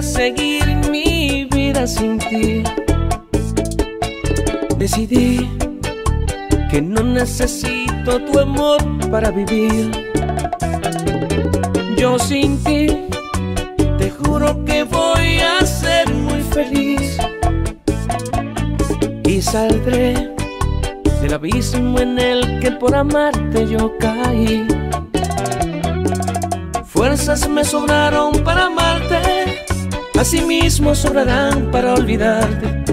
Seguir mi vida sin ti. Decidí que no necesito tu amor para vivir. Yo sin ti, te juro que voy a ser muy feliz. Y saldré del abismo en el que por amarte yo caí. Fuerzas me sobraron para amarte, asimismo sobrarán para olvidarte.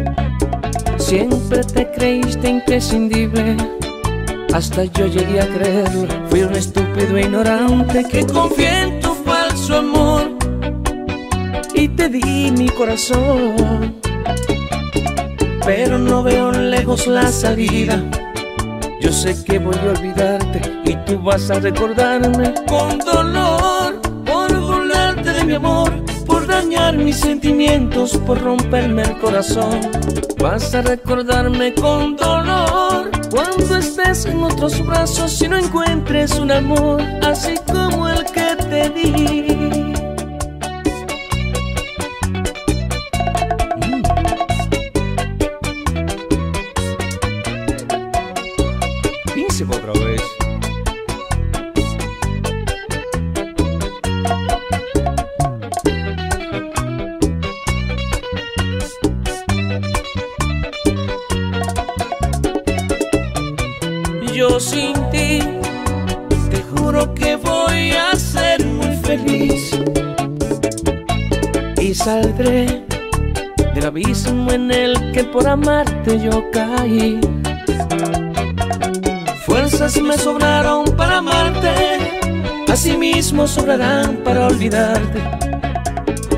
Siempre te creíste imprescindible, hasta yo llegué a creerlo. Fui un estúpido e ignorante que confié en tu falso amor y te di mi corazón. Pero no veo lejos la salida. Yo sé que voy a olvidarte y tú vas a recordarme con dolor por burlarte de mi amor, dañar mis sentimientos, por romperme el corazón. Vas a recordarme con dolor cuando estés en otros brazos y no encuentres un amor así como el que te di. Amarte yo caí. Fuerzas me sobraron para amarte, asimismo sobrarán para olvidarte.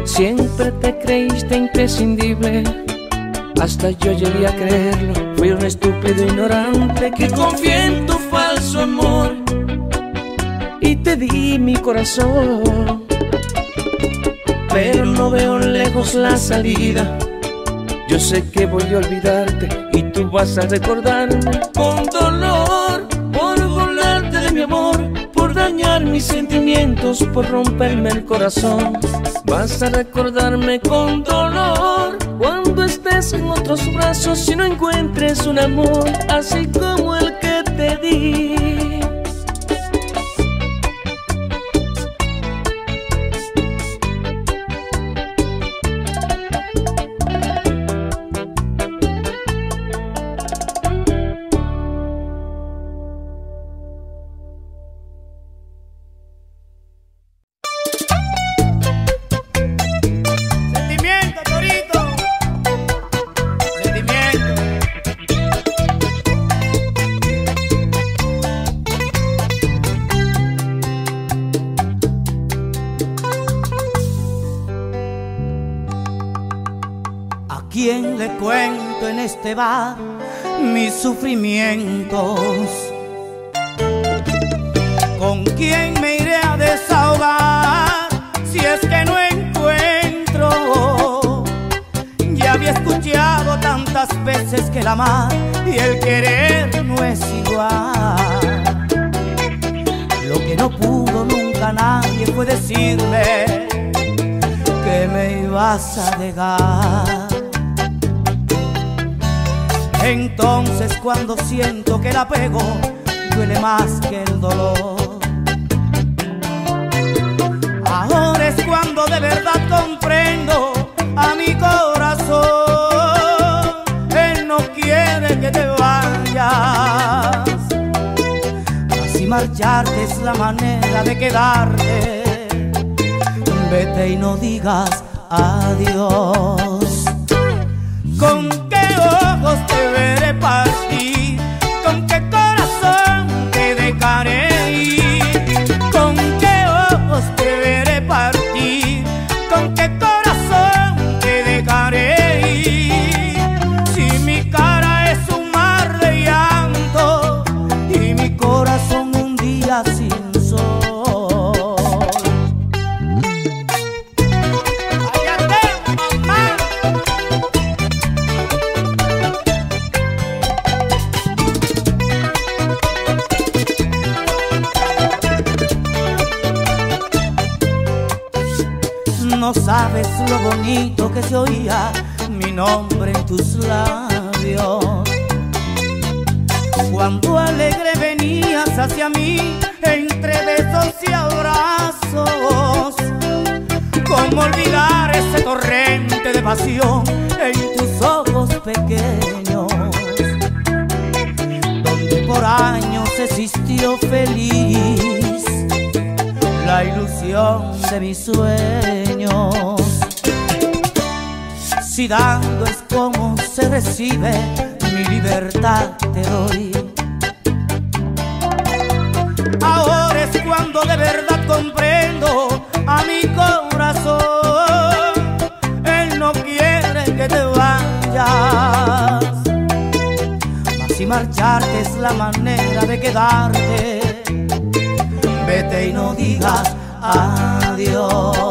Siempre te creíste imprescindible, hasta yo llegué a creerlo. Fui un estúpido ignorante que confié en tu falso amor y te di mi corazón. Pero no veo lejos la salida. Yo sé que voy a olvidarte y tú vas a recordarme con dolor por burlarte de mi amor, por dañar mis sentimientos, por romperme el corazón. Vas a recordarme con dolor cuando estés en otros brazos y no encuentres un amor así como el que te di. Sufrimientos? ¿Con quién me iré a desahogar si es que no encuentro? Ya había escuchado tantas veces que el amar y el querer no es igual. Lo que no pudo nunca nadie fue decirme que me ibas a dejar. Entonces cuando siento que el apego duele más que el dolor. Ahora es cuando de verdad comprendo a mi corazón. Él no quiere que te vayas. Así marcharte es la manera de quedarte. Vete y no digas adiós. ¿Con que se oía mi nombre en tus labios. Cuando alegre venías hacia mí entre besos y abrazos, ¿cómo olvidar ese torrente de pasión en tus ojos pequeños? Donde por años existió feliz la ilusión de mis sueños. Si dando es como se recibe, mi libertad te doy. Ahora es cuando de verdad comprendo a mi corazón. Él no quiere que te vayas. Mas si marcharte es la manera de quedarte, vete y no digas adiós.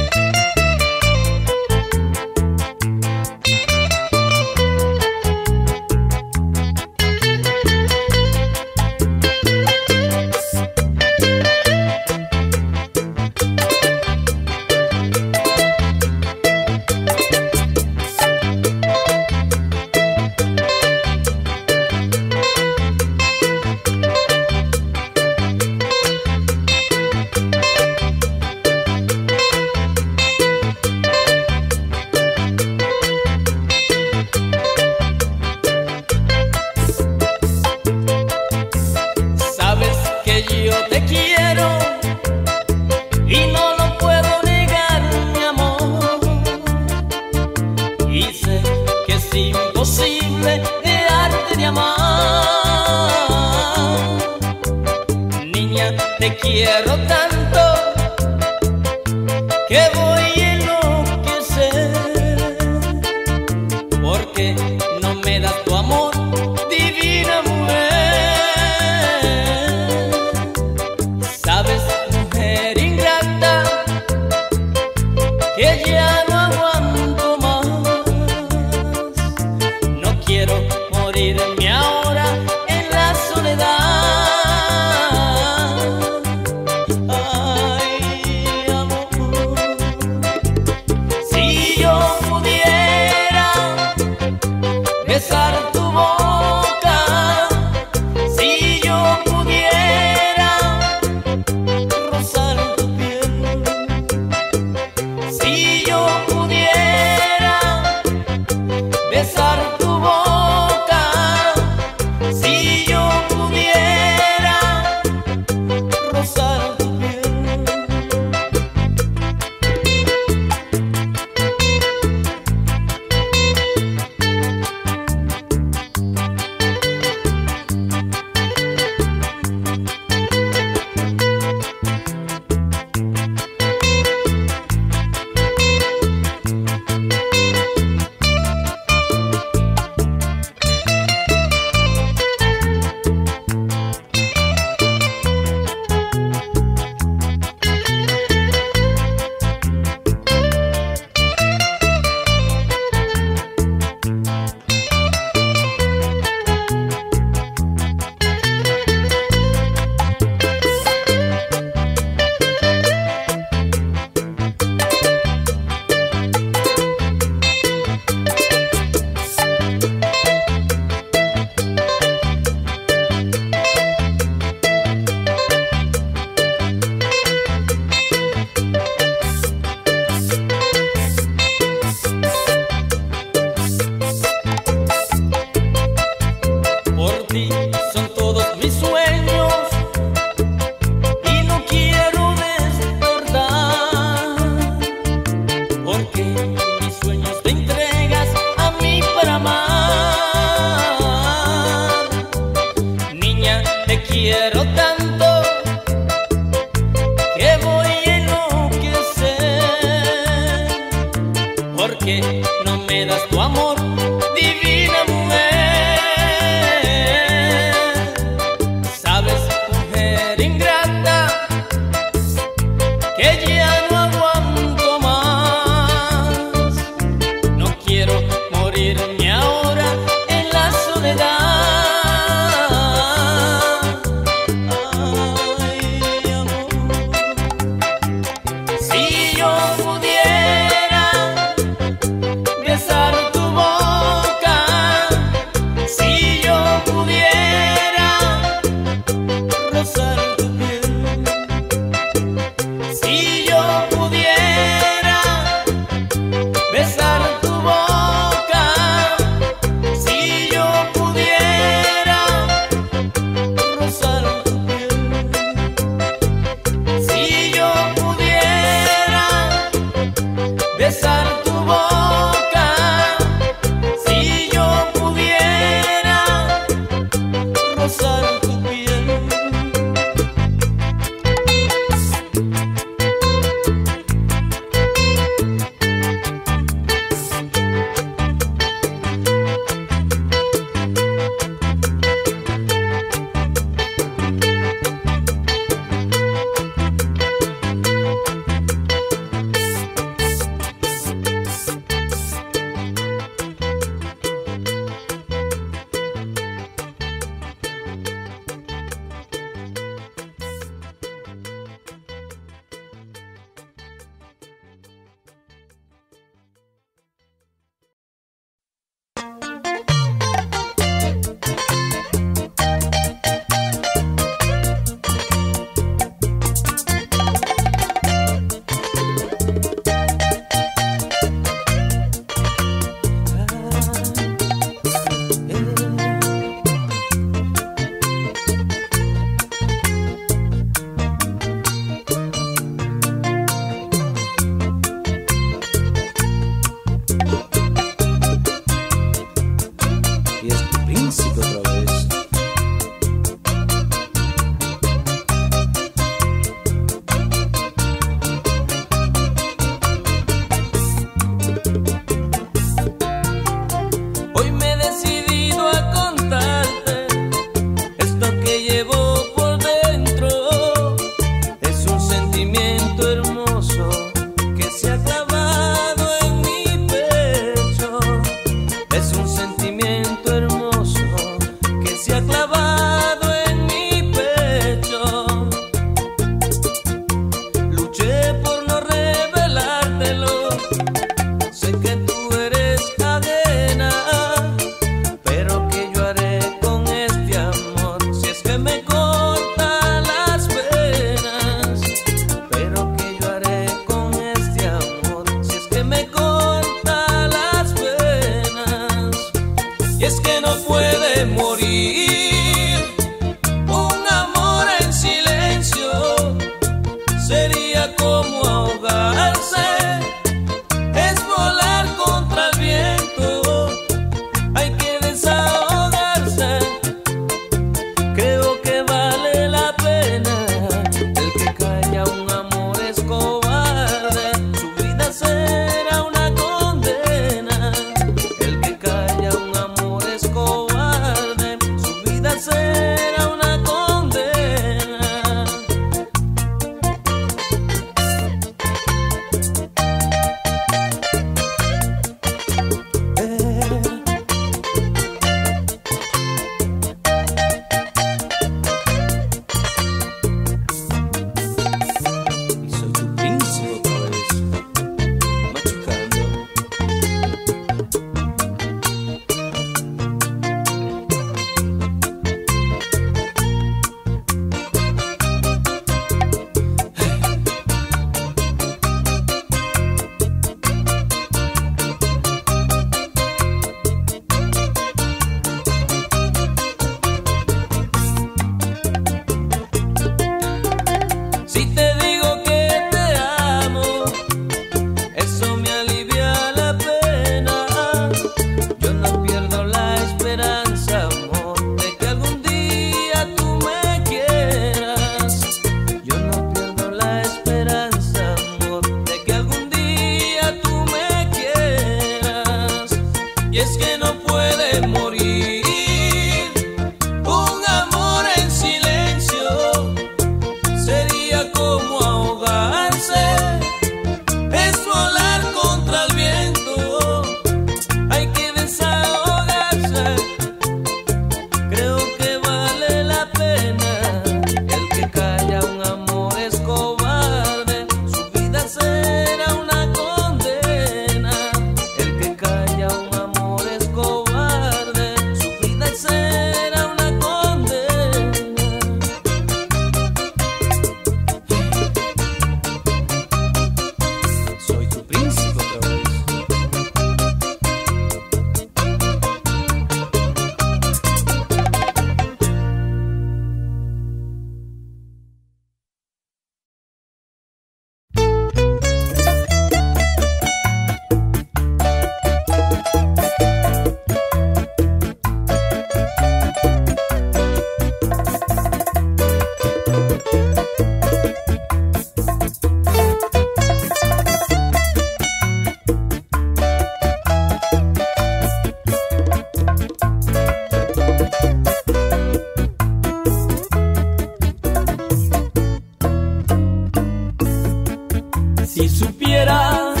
Si supieras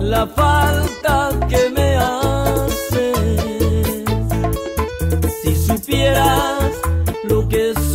la falta que me haces, si supieras lo que es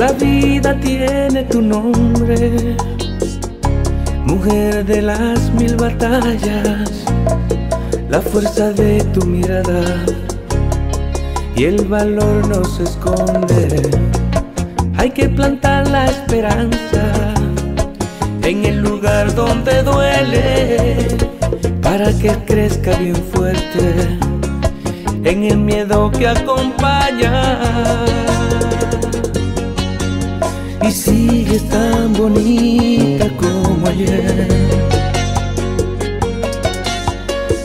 La vida tiene tu nombre, mujer de las mil batallas, la fuerza de tu mirada y el valor no se esconde. Hay que plantar la esperanza en el lugar donde duele para que crezca bien fuerte en el miedo que acompaña y sigue tan bonita como ayer.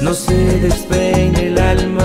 No se despeine el alma.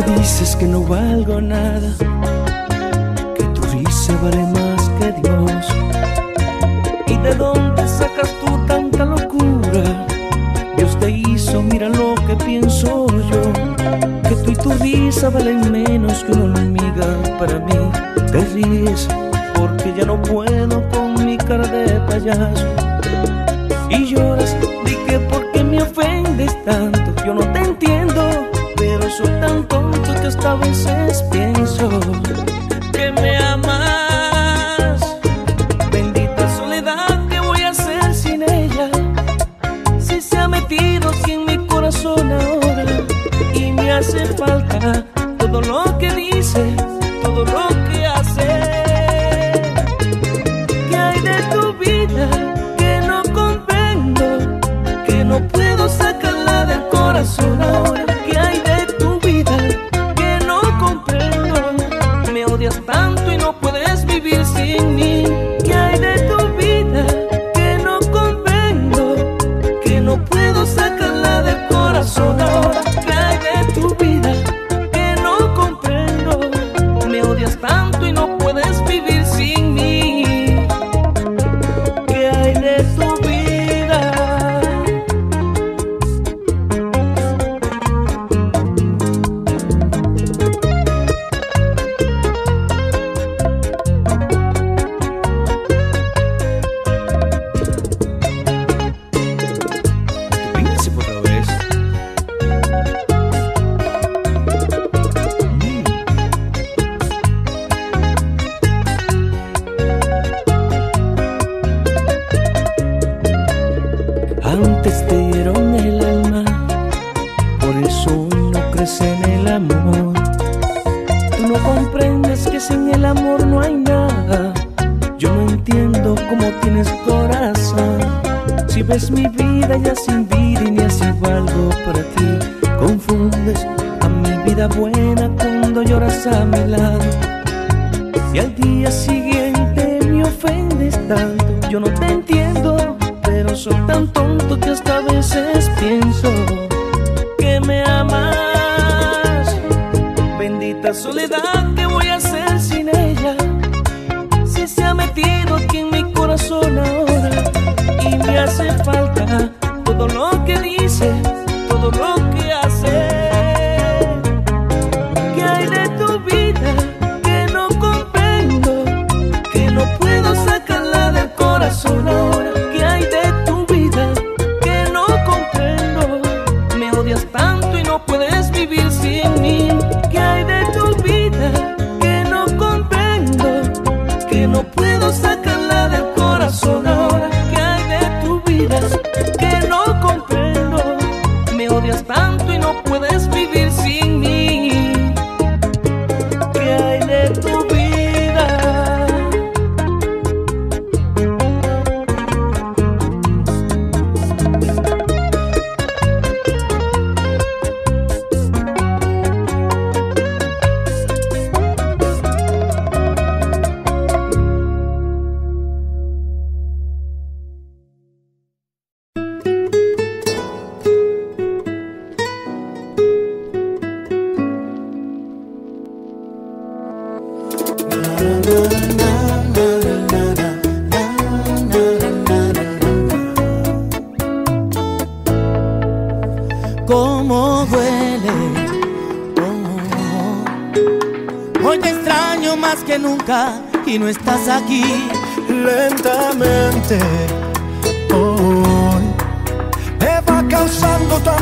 Me dices que no valgo nada, que tu risa vale más que Dios. ¿Y de dónde sacas tú tanta locura? Dios te hizo, mira lo que pienso yo. Que tú y tu risa valen menos que una hormiga para mí. Te ríes porque ya no puedo con mi cara de payaso. Y lloras, di que porque me ofendes tanto que a veces pienso.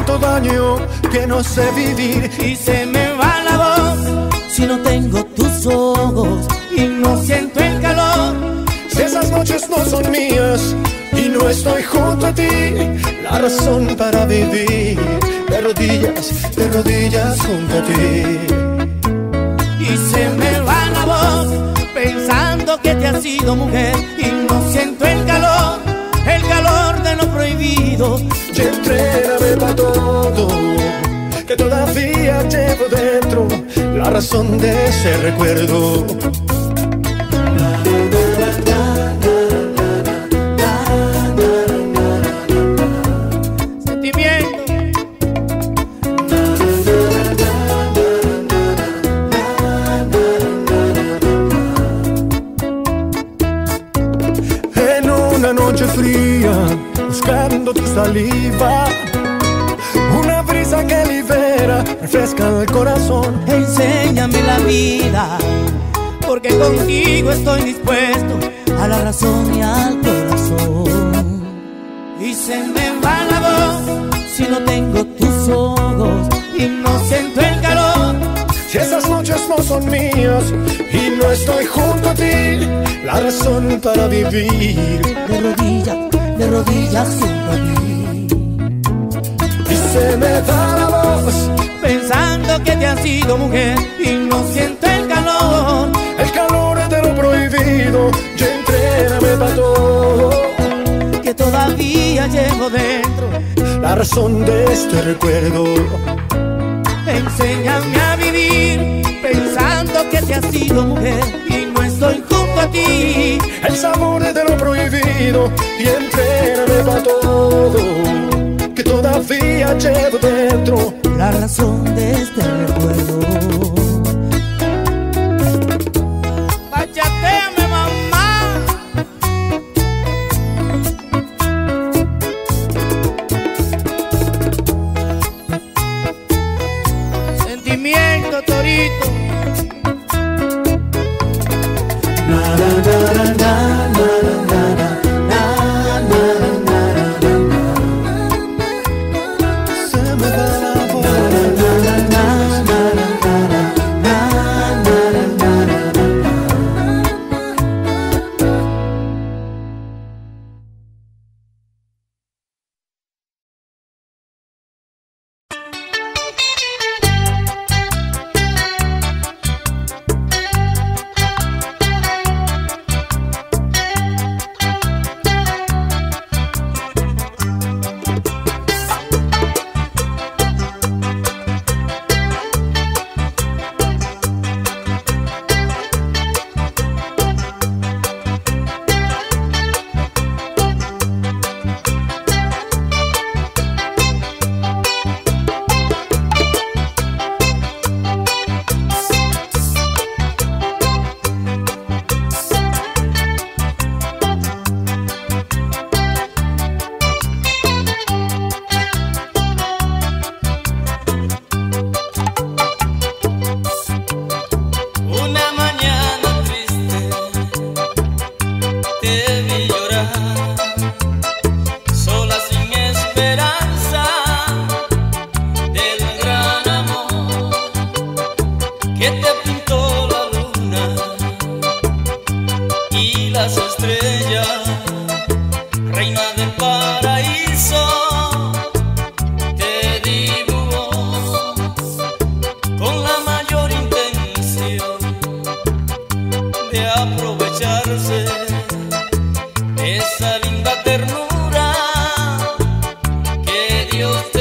Tanto daño que no sé vivir Y se me va la voz si no tengo tus ojos y no siento el calor. si esas noches no son mías y no estoy junto a ti la razón para vivir de rodillas de rodillas junto a ti Y se me va la voz pensando que te has sido mujer y de lo prohibido. y entrégame para todo que todavía llevo dentro la razón de ese recuerdo saliva, una brisa que libera, refresca el corazón. Enséñame la vida, porque contigo estoy dispuesto a la razón y al corazón. Y se me va la voz si no tengo tus ojos y no siento el calor. Si esas noches no son mías y no estoy junto a ti, la razón para vivir. De rodillas, de rodillas junto a ti. Se me da la voz, Pensando que te has sido mujer y no siento el calor. el calor de lo prohibido, y entrégame para todo. Que todavía llevo dentro. La razón de este recuerdo. Enséñame a vivir pensando que te has sido mujer y no estoy junto a ti. el sabor de lo prohibido y entrégame para todo todavía llevo dentro La razón de este recuerdo. you.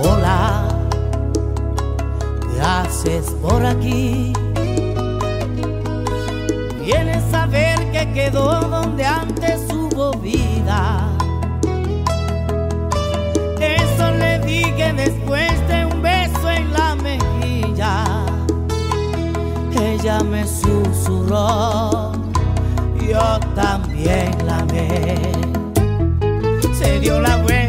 Hola, ¿qué haces por aquí? Vienes a ver que quedó donde antes hubo vida. Eso le dije después de un beso en la mejilla. Ella me susurró, yo también la amé. Se dio la vuelta.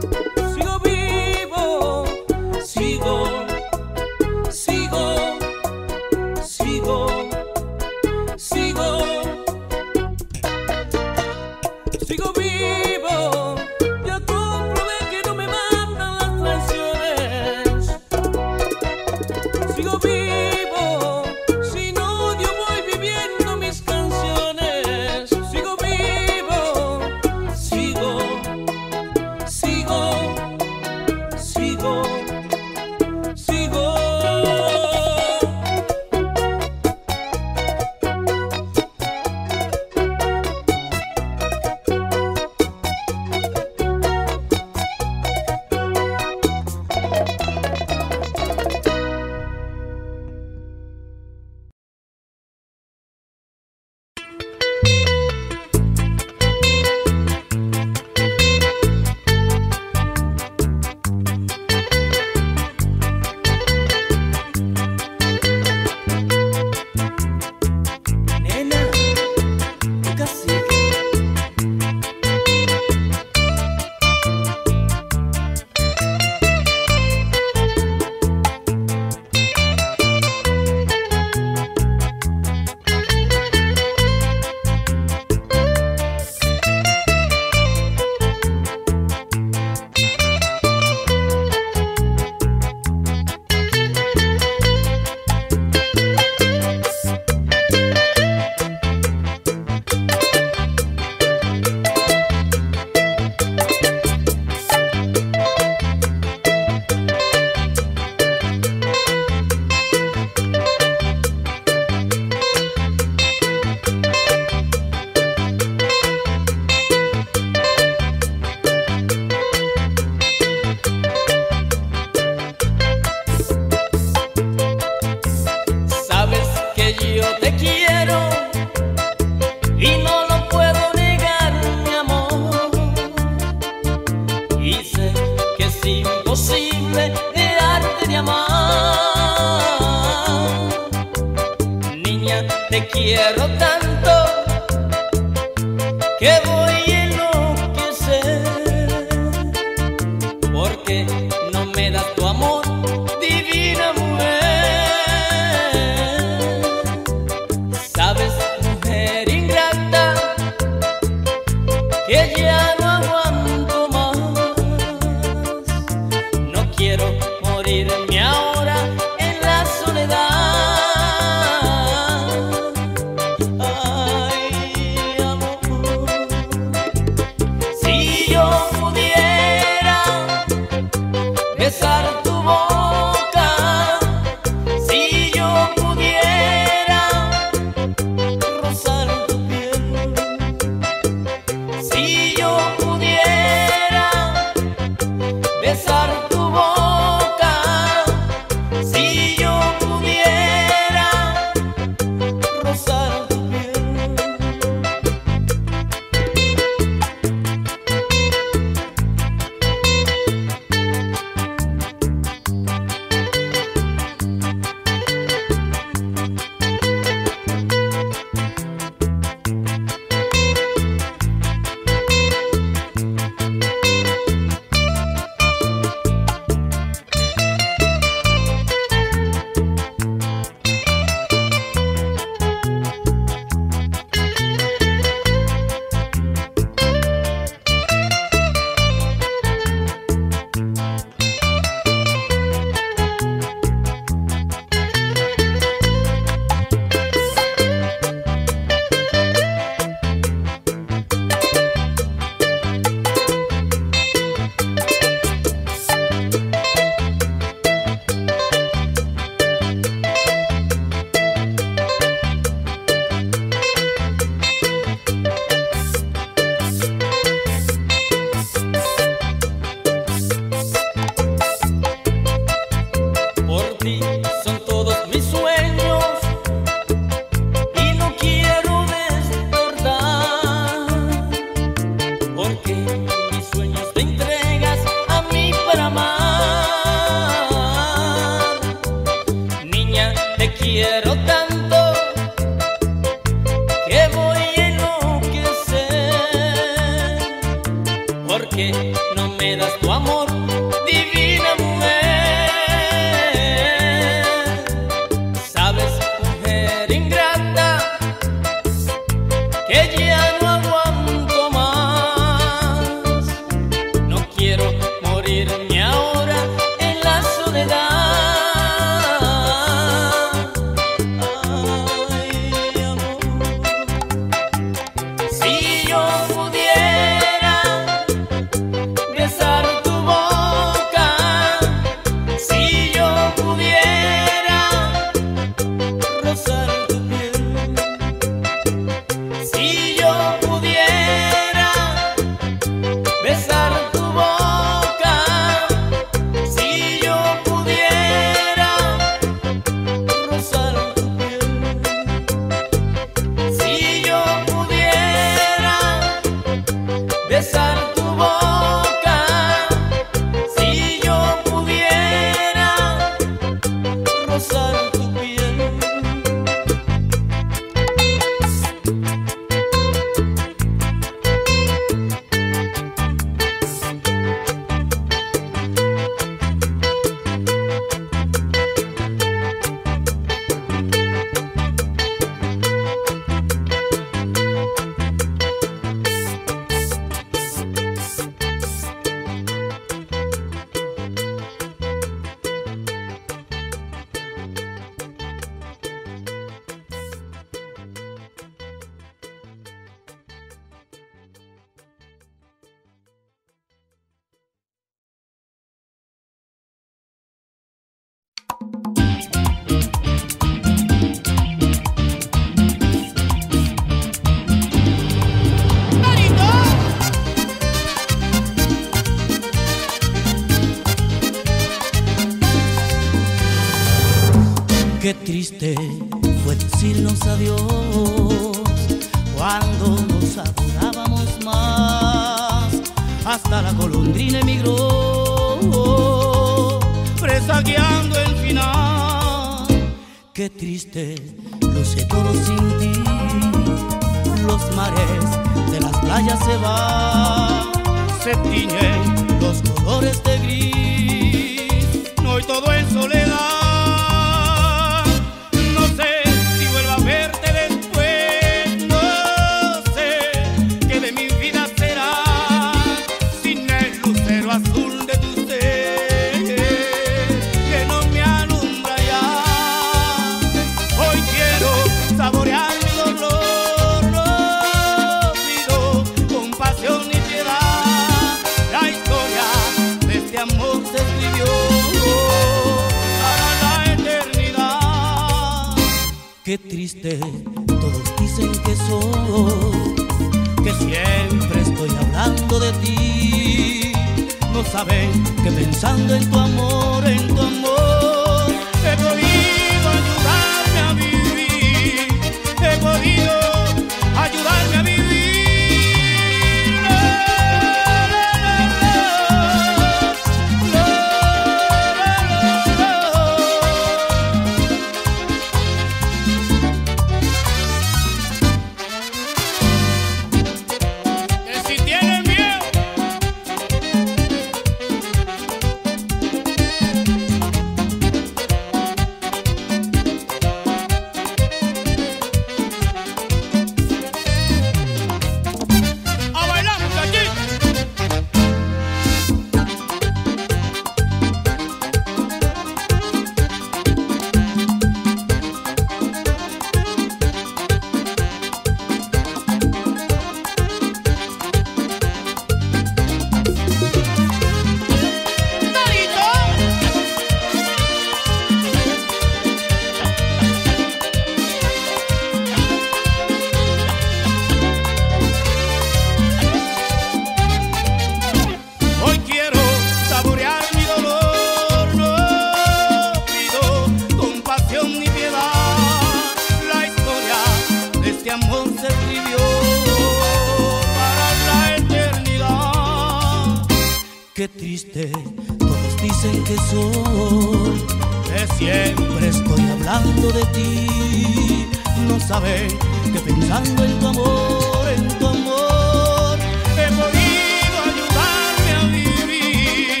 Siempre estoy hablando de ti. No saben que pensando en tu amor, en tu amor, he podido ayudarme a vivir,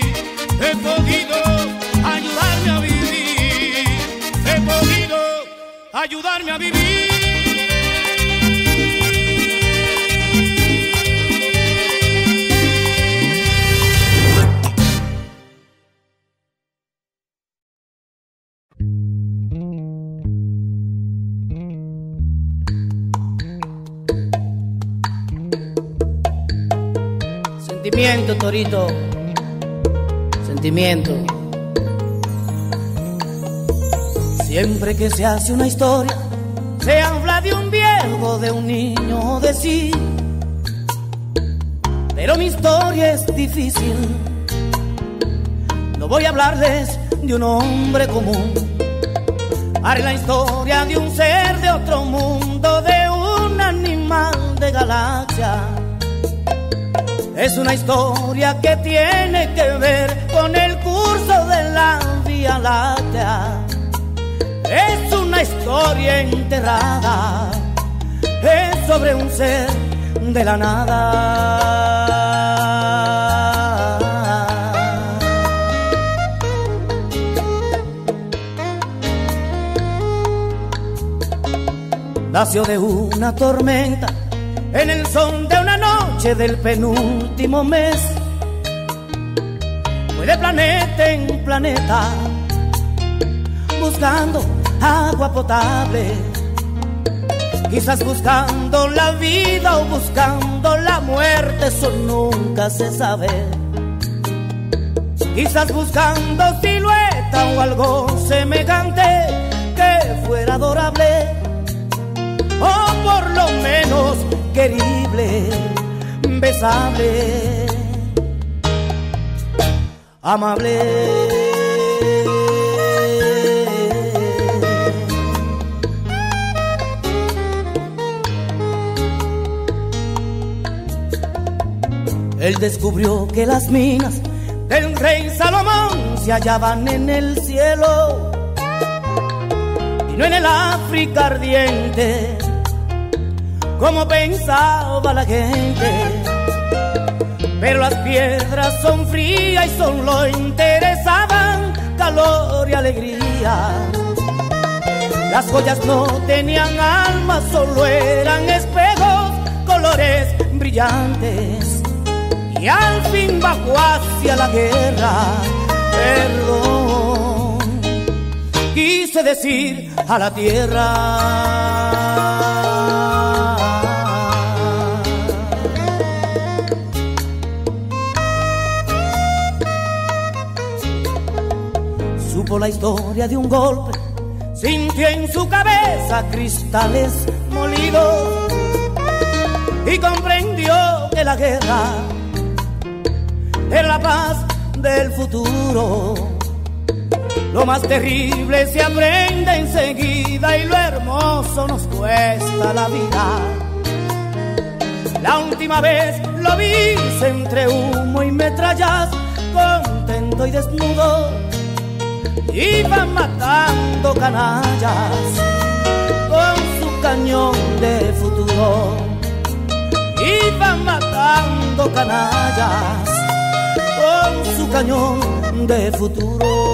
he podido ayudarme a vivir, he podido ayudarme a vivir. Sentimiento, Torito. Sentimiento. Siempre que se hace una historia, se habla de un viejo, de un niño, de sí. Pero mi historia es difícil. No voy a hablarles de un hombre común. Haré la historia de un ser de otro mundo, de un animal de galaxia. Es una historia que tiene que ver con el curso de la Vía Láctea. Es una historia enterrada, es sobre un ser de la nada. Nació de una tormenta en el son de una noche del penúltimo mes. Fue de planeta en planeta buscando agua potable. Quizás buscando la vida o buscando la muerte, eso nunca se sabe. Quizás buscando silueta o algo semejante que fuera adorable por lo menos querible, besable, amable. Él descubrió que las minas del rey Salomón se hallaban en el cielo y no en el África ardiente como pensaba la gente. Pero las piedras son frías y solo interesaban calor y alegría. Las joyas no tenían alma, solo eran espejos, colores brillantes. Y al fin bajó hacia la guerra, perdón, quise decir a la tierra. La historia de un golpe, sintió en su cabeza cristales molidos y comprendió que la guerra era la paz del futuro. Lo más terrible se aprende enseguida y lo hermoso nos cuesta la vida. La última vez lo vi entre humo y metrallas, contento y desnudo. Iba matando canallas con su cañón de futuro. Iba matando canallas con su cañón de futuro.